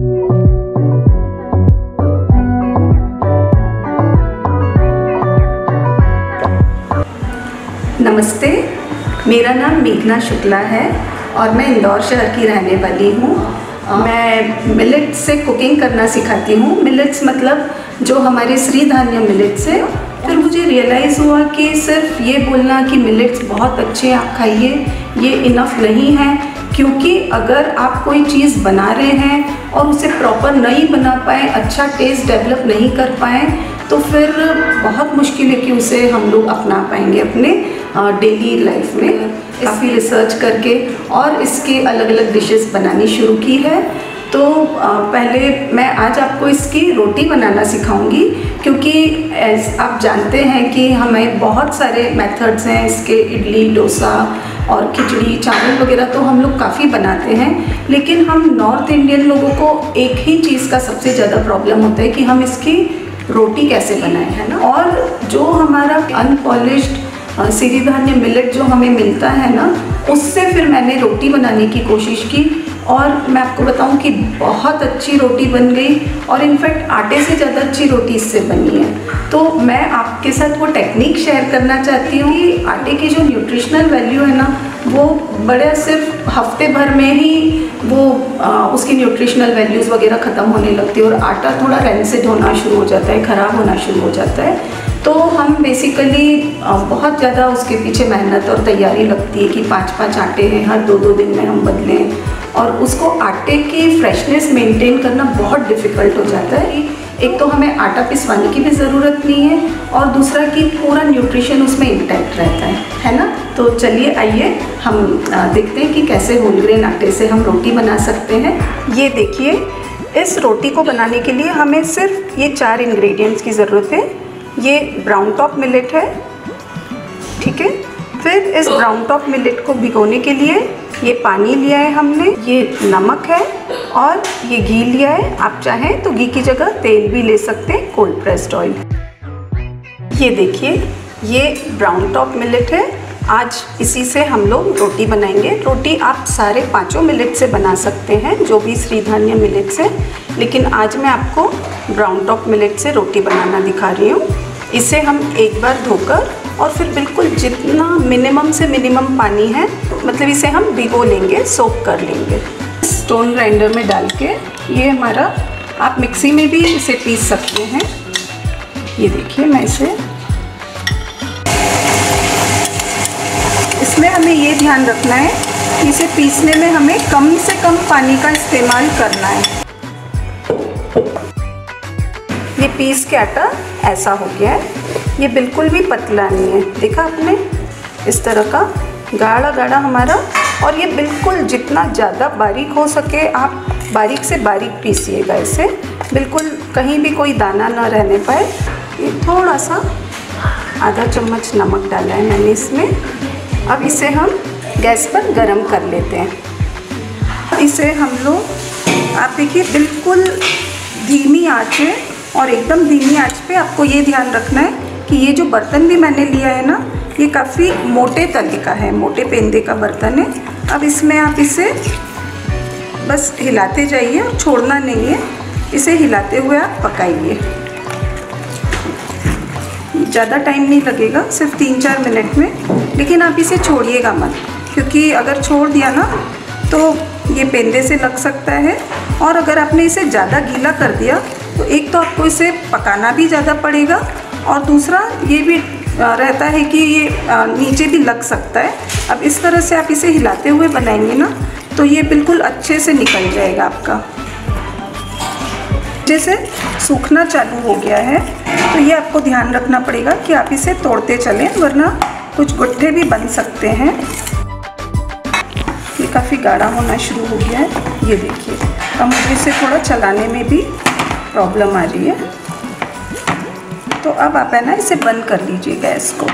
नमस्ते, मेरा नाम मेघना शुक्ला है और मैं इंदौर शहर की रहने वाली हूँ। मैं मिलेट से कुकिंग करना सिखाती हूँ। मिलेट्स मतलब जो हमारे श्री धान्य मिलेट्स है। फिर मुझे रियलाइज़ हुआ कि सिर्फ़ ये बोलना कि मिलेट्स बहुत अच्छे हैं आप खाइए, ये इनफ नहीं है। क्योंकि अगर आप कोई चीज़ बना रहे हैं और उसे प्रॉपर नहीं बना पाए अच्छा टेस्ट डेवलप नहीं कर पाए तो फिर बहुत मुश्किल है कि उसे हम लोग अपना पाएँगे अपने डेली लाइफ में। काफ़ी रिसर्च करके और इसके अलग अलग डिशेस बनानी शुरू की है। तो पहले मैं आज आपको इसकी रोटी बनाना सिखाऊँगी, क्योंकि आप जानते हैं कि हमें बहुत सारे मेथड्स हैं, इसके इडली, डोसा और खिचड़ी, चावल वगैरह तो हम लोग काफ़ी बनाते हैं, लेकिन हम नॉर्थ इंडियन लोगों को एक ही चीज़ का सबसे ज़्यादा प्रॉब्लम होता है कि हम इसकी रोटी कैसे बनाएँ, है ना? और जो हमारा अनपॉलिश अनपॉलिश्ड सिरीधान्य मिलेट जो हमें मिलता है ना, उससे फिर मैंने रोटी बनाने की कोशिश की और मैं आपको बताऊँ कि बहुत अच्छी रोटी बन गई और इनफैक्ट आटे से ज़्यादा अच्छी रोटी इससे बनी है। तो मैं आपके साथ वो टेक्निक शेयर करना चाहती हूँ कि आटे की जो न्यूट्रिशनल वैल्यू है ना वो बड़े सिर्फ़ हफ़्ते भर में ही वो आ, उसकी न्यूट्रिशनल वैल्यूज़ वगैरह ख़त्म होने लगती है और आटा थोड़ा रेंसिड होना शुरू हो जाता है ख़राब होना शुरू हो जाता है। तो हम बेसिकली बहुत ज़्यादा उसके पीछे मेहनत और तैयारी लगती है कि पाँच पाँच आटे हैं हर दो दो दिन में हम बदलें। और उसको आटे की फ्रेशनेस मेंटेन करना बहुत डिफ़िकल्ट हो जाता है एक तो हमें आटा पिसवाने की भी ज़रूरत नहीं है और दूसरा कि पूरा न्यूट्रिशन उसमें इंटैक्ट रहता है है ना? तो चलिए आइए हम देखते हैं कि कैसे होल ग्रेन आटे से हम रोटी बना सकते हैं। ये देखिए इस रोटी को बनाने के लिए हमें सिर्फ़ ये चार इंग्रेडिएंट्स की ज़रूरत है। ये ब्राउन टॉप मिलेट है ठीक है? फिर इस ब्राउन टॉप मिलेट को भिगोने के लिए ये पानी लिया है हमने, ये नमक है और ये घी लिया है। आप चाहें तो घी की जगह तेल भी ले सकते हैं कोल्ड प्रेस्ड ऑयल ये देखिए, ये ब्राउन टॉप मिलेट है। आज इसी से हम लोग रोटी बनाएँगे। रोटी आप सारे पाँचों मिलेट से बना सकते हैं, जो भी श्रीधान्य मिलेट से लेकिन आज मैं आपको ब्राउन टॉप मिलेट से रोटी बनाना दिखा रही हूँ। इसे हम एक बार धोकर और फिर बिल्कुल जितना मिनिमम से मिनिमम पानी है मतलब इसे हम भिगो लेंगे सोप कर लेंगे। स्टोन ग्राइंडर में डाल के ये हमारा, आप मिक्सी में भी इसे पीस सकते हैं। ये देखिए मैं इसे। इसमें हमें ये ध्यान रखना है कि इसे पीसने में हमें कम से कम पानी का इस्तेमाल करना है। ये पीस के आटा ऐसा हो गया है। ये बिल्कुल भी पतला नहीं है। देखा आपने? इस तरह का गाढ़ा गाढ़ा हमारा। और ये बिल्कुल जितना ज़्यादा बारीक हो सके, आप बारीक से बारीक पीसिएगा इसे। बिल्कुल कहीं भी कोई दाना ना रहने पाए। ये थोड़ा सा आधा चम्मच नमक डाला है मैंने इसमें। अब इसे हम गैस पर गरम कर लेते हैं। इसे हम लोग, आप देखिए, बिल्कुल धीमी आँच है और एकदम धीमी आँच पे आपको ये ध्यान रखना है। कि ये जो बर्तन भी मैंने लिया है ना, ये काफ़ी मोटे तले का है, मोटे पेंदे का बर्तन है। अब इसमें आप इसे बस हिलाते जाइए और छोड़ना नहीं है। इसे हिलाते हुए आप पकाइए। ज़्यादा टाइम नहीं लगेगा, सिर्फ़ तीन चार मिनट में। लेकिन आप इसे छोड़िएगा मत, क्योंकि अगर छोड़ दिया ना तो ये पेंदे से लग सकता है। और अगर आपने इसे ज़्यादा गीला कर दिया तो एक तो आपको इसे पकाना भी ज़्यादा पड़ेगा और दूसरा ये भी रहता है कि ये नीचे भी लग सकता है। अब इस तरह से आप इसे हिलाते हुए बनाएँगे ना तो ये बिल्कुल अच्छे से निकल जाएगा आपका। जैसे सूखना चालू हो गया है तो ये आपको ध्यान रखना पड़ेगा कि आप इसे तोड़ते चलें, वरना कुछ गुट्ठे भी बन सकते हैं। ये काफ़ी गाढ़ा होना शुरू हो गया है। ये देखिए, अब मुझे इसे थोड़ा चलाने में भी प्रॉब्लम आ रही है। तो अब आप है ना इसे बंद कर लीजिए गैस को।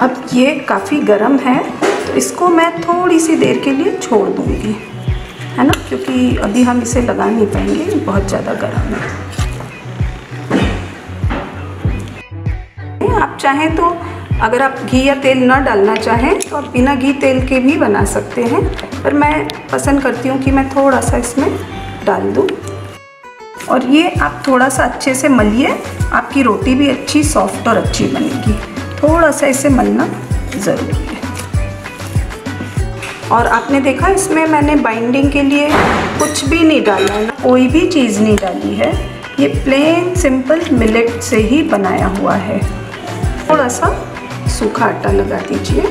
अब ये काफ़ी गर्म है तो इसको मैं थोड़ी सी देर के लिए छोड़ दूँगी, है ना? क्योंकि अभी हम इसे लगा नहीं पाएँगे, बहुत ज़्यादा गर्म है। आप चाहें तो अगर आप घी या तेल ना डालना चाहें तो आप बिना घी तेल के भी बना सकते हैं, पर मैं पसंद करती हूँ कि मैं थोड़ा सा इसमें डाल दूँ। और ये आप थोड़ा सा अच्छे से मलिए। आपकी रोटी भी अच्छी, सॉफ्ट और अच्छी बनेगी। थोड़ा सा इसे मलना ज़रूरी है। और आपने देखा, इसमें मैंने बाइंडिंग के लिए कुछ भी नहीं डाला है। कोई भी चीज़ नहीं डाली है। ये प्लेन सिंपल मिलेट से ही बनाया हुआ है। थोड़ा सा सूखा आटा लगा दीजिए।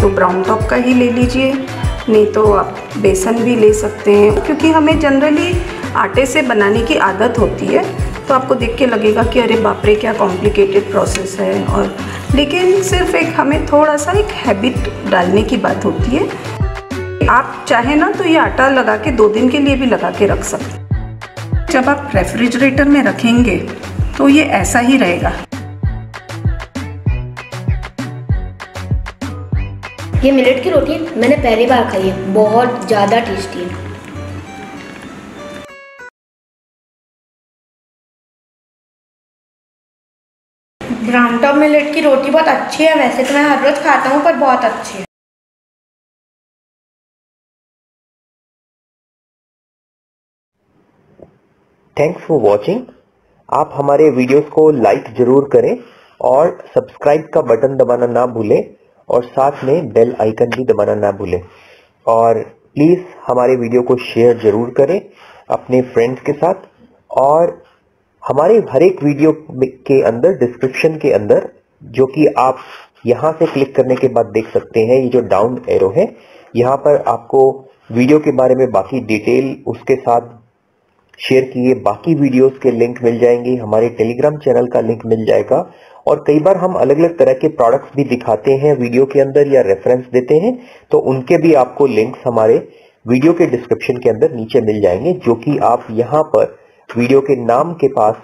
तो ब्राउन टॉप का ही ले लीजिए। नहीं तो आप बेसन भी ले सकते हैं। क्योंकि हमें जनरली आटे से बनाने की आदत होती है तो आपको देख के लगेगा कि अरे बाप रे क्या कॉम्प्लिकेटेड प्रोसेस है। और लेकिन सिर्फ़ एक हमें थोड़ा सा एक हैबिट डालने की बात होती है। आप चाहे ना तो ये आटा लगा के दो दिन के लिए भी लगा के रख सकते जब आप रेफ्रिजरेटर में रखेंगे तो ये ऐसा ही रहेगा। ये मिलेट की रोटी मैंने पहली बार खाई है बहुत ज़्यादा टेस्टी है। ब्राउन टॉप मिलेट की रोटी बहुत अच्छी है वैसे तो मैं हर रोज़ खाता हूँ पर बहुत अच्छी है। थैंक्स फॉर वॉचिंग आप हमारे वीडियोस को लाइक ज़रूर करें और सब्सक्राइब का बटन दबाना ना भूलें। और साथ में बेल आइकन भी दबाना ना भूलें। और प्लीज़ हमारे वीडियो को शेयर ज़रूर करें अपने फ्रेंड्स के साथ और हमारे हर एक वीडियो के अंदर डिस्क्रिप्शन के अंदर, जो कि आप यहाँ से क्लिक करने के बाद देख सकते हैं, ये जो डाउन एरो है, यहाँ पर आपको वीडियो के बारे में बाकी डिटेल उसके साथ शेयर किए। बाकी वीडियोस के लिंक मिल जाएँगे। हमारे टेलीग्राम चैनल का लिंक मिल जाएगा। और कई बार हम अलग अलग तरह के प्रोडक्ट्स भी दिखाते हैं वीडियो के अंदर या रेफरेंस देते हैं तो उनके भी आपको लिंक्स हमारे वीडियो के डिस्क्रिप्शन के अंदर नीचे मिल जाएँगे, जो कि आप यहाँ पर वीडियो के नाम के पास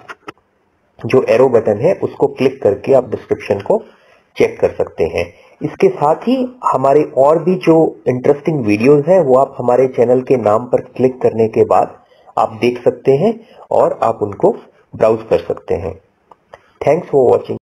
जो एरो बटन है, उसको क्लिक करके आप डिस्क्रिप्शन को चेक कर सकते हैं। इसके साथ ही हमारे और भी जो इंटरेस्टिंग वीडियोस हैं, वो आप हमारे चैनल के नाम पर क्लिक करने के बाद आप देख सकते हैं और आप उनको ब्राउज कर सकते हैं। Thanks for watching